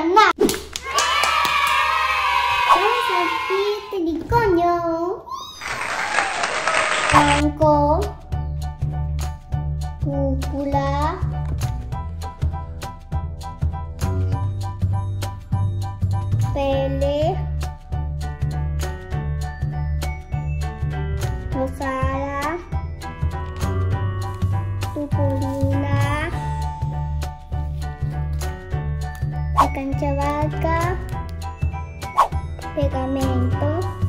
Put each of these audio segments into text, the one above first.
Anna. Sono di cogno. Franco. Cucula. Pele. alcanchabalca, pegamento,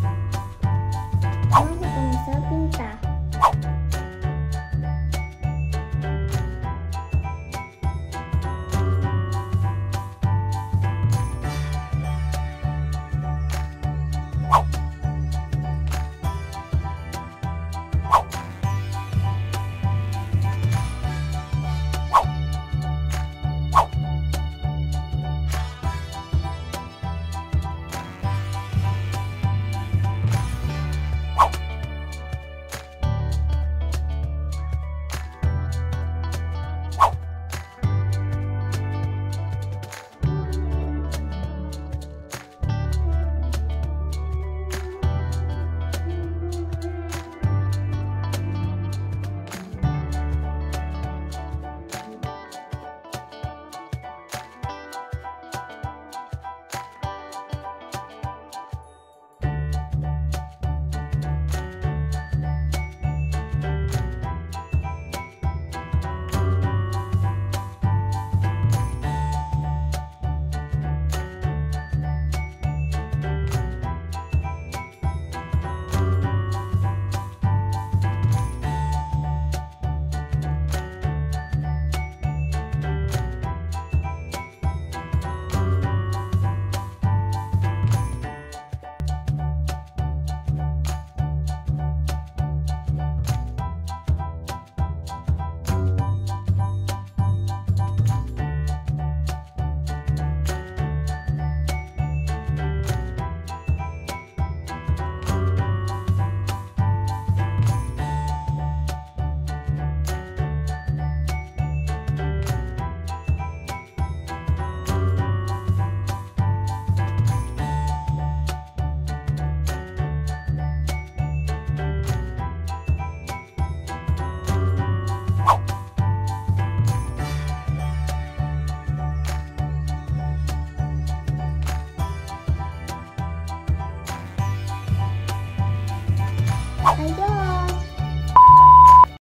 thấy chứ